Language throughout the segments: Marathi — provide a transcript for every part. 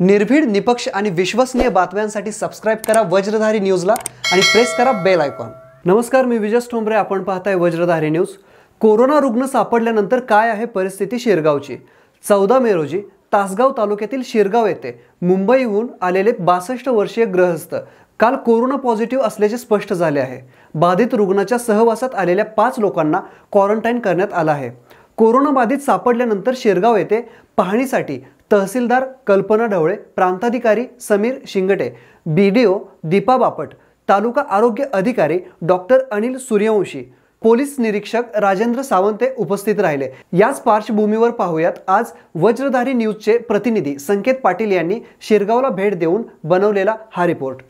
निर्भीड निपक्ष आणि विश्वसनीय बातम्यांसाठी सबस्क्राईब करा वज्रधारी न्यूजला आणि प्रेस करा बेल आयकॉन नमस्कार मी विजय ठोंबरे आपण पाहताय वज्रधारी न्यूज. कोरोना रुग्ण सापडल्यानंतर काय आहे परिस्थिती शिरगावची? चौदा मे रोजी तासगाव तालुक्यातील शिरगाव येथे मुंबईहून आलेले बासष्ट वर्षीय ग्रहस्थ काल कोरोना पॉझिटिव्ह असल्याचे स्पष्ट झाले आहे. बाधित रुग्णाच्या सहवासात आलेल्या पाच लोकांना क्वारंटाईन करण्यात आलं आहे. कोरोनाबाधित सापडल्यानंतर शिरगाव येथे पाहणीसाठी तहसीलदार कल्पना ढवळे प्रांताधिकारी Sameer Shingte B D O Deepa Bapat taluka आरोग्य अधिकारी डॉक्टर अनिल सूर्यवंशी पोलीस निरीक्षक राजेंद्र सावंत हे उपस्थित राहिले. याच पार्श्वभूमीवर पाहूयात आज वज्रधारी न्यूजचे प्रतिनिधी संकेत पाटील यांनी शिरगावला भेट देऊन बनवलेला हा रिपोर्ट.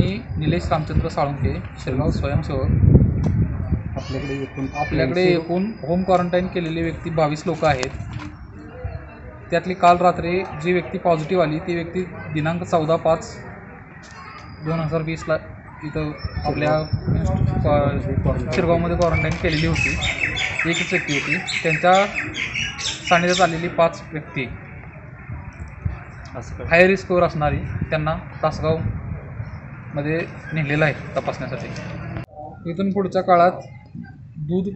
मी निलेश रामचंद्र साळुंके शिरगाव स्वयंसेवक. आपल्याकडे एकूण आपल्याकडे एकूण होम क्वारंटाईन केलेली व्यक्ती बावीस लोक आहेत. त्यातली काल रात्री जी व्यक्ती पॉझिटिव्ह आली ती व्यक्ती दिनांक चौदा पाच दोन हजार वीसला इथं आपल्या शिरगावमध्ये क्वारंटाईन केलेली होती. एकच व्यक्ती होती. त्यांच्या सानिध्यात आलेली पाच व्यक्ती. हाय रिस्कवर असणारी त्यांना मध्ये नेलेलं आहे तपासण्यासाठी. इथून पुढच्या काळात दूध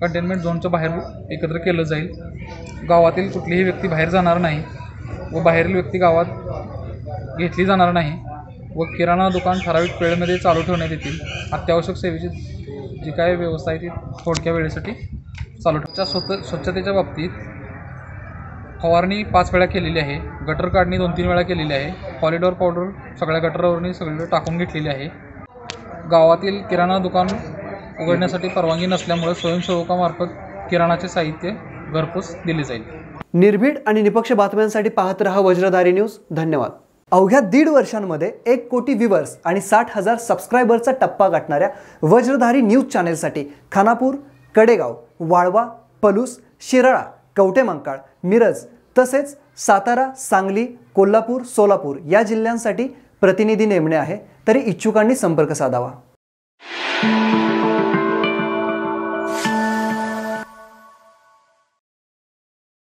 कंटेनमेंट झोनच्या बाहेर एकत्र केलं जाईल. गावातील कुठलीही व्यक्ती बाहेर जाणार नाही व बाहेरील व्यक्ती गावात घेतली जाणार नाही व किराणा दुकान ठराविक वेळेमध्ये चालू ठेवण्यात येतील. अत्यावश्यक सेवेची जी काय व्यवस्था आहे ती थोडक्या वेळेसाठी चालू ठेवच्या स्वत स्वच्छतेच्या बाबतीत फवारणी पाच वेळा केलेली आहे. गटर काढणी दोन तीन वेळा केलेली आहे. कॉलिडॉर पावडर सगळ्या गटरवरनी सगळीकडे टाकून घेतलेली आहे. गावातील किराणा दुकान उघडण्यासाठी परवानगी नसल्यामुळे स्वयंसेवकामार्फत किराणाचे साहित्य घरपोच दिले जाईल. निर्भीड आणि निपक्ष बातम्यांसाठी पाहत रहा वज्रधारी न्यूज. धन्यवाद. अवघ्या दीड वर्षांमध्ये एक कोटी व्ह्युअर्स आणि साठ हजार सबस्क्रायबरचा टप्पा गाठणाऱ्या वज्रधारी न्यूज चॅनेलसाठी खानापूर कडेगाव वाळवा पलूस शिराळा कवटेमंकाळ मिरज तसेच सातारा सांगली कोल्हापूर सोलापूर या जिल्ह्यांसाठी प्रतिनिधी नेमणे आहे. तरी इच्छुकांनी संपर्क साधावा.